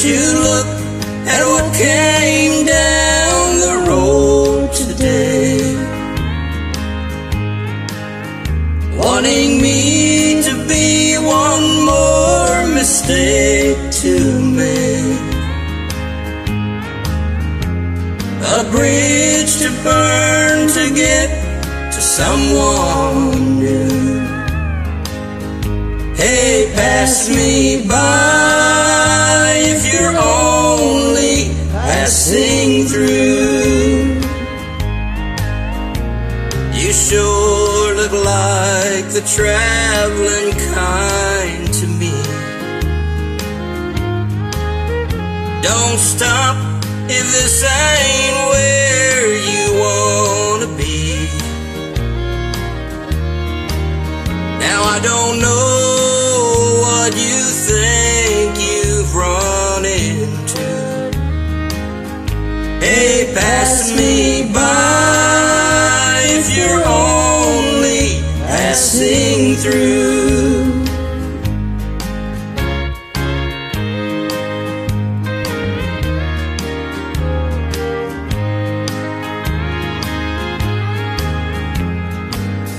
you look at what came down the road today? Wanting me to be one more mistake to make. A bridge to burn to get to someone new. Hey, pass me by passing through. You sure look like the traveling kind to me. Don't stop if this ain't where you wanna be. Now I don't know passing through.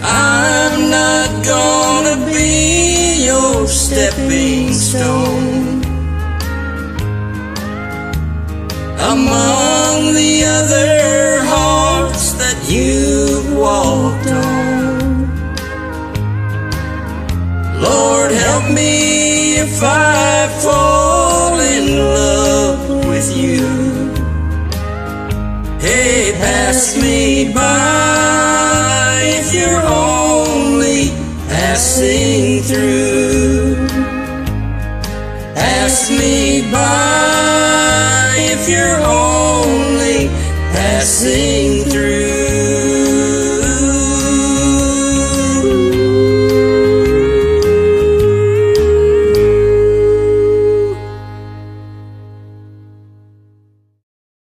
I'm not gonna be your stepping stone among help me if I fall in love with you. Hey, pass me by if you're only passing through. Pass me by if you're only passing